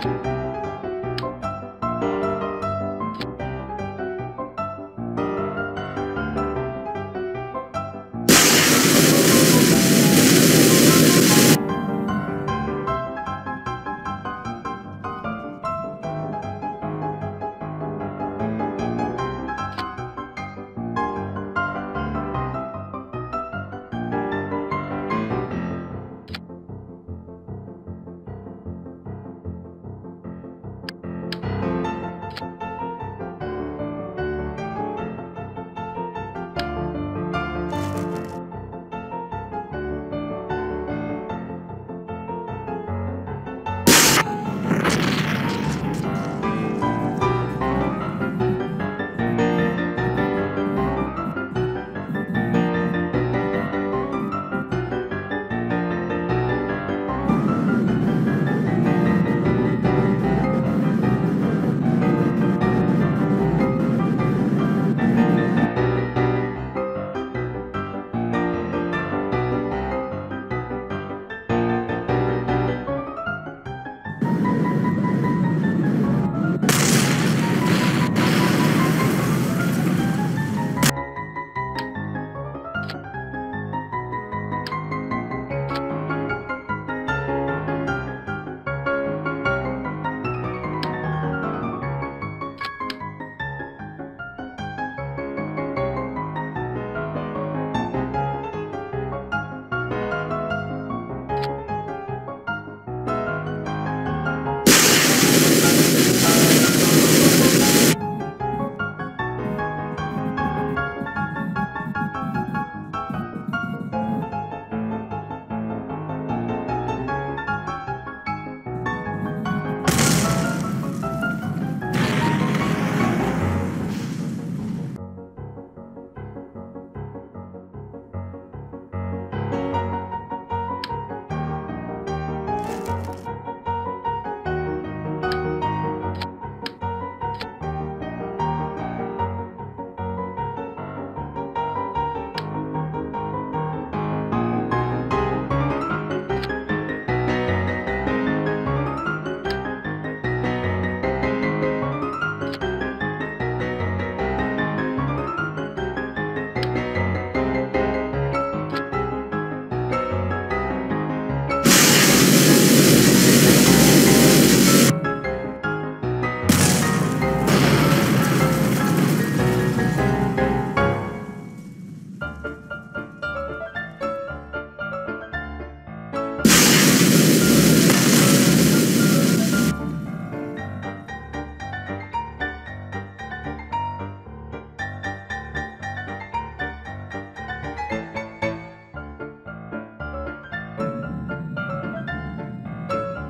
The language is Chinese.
拜。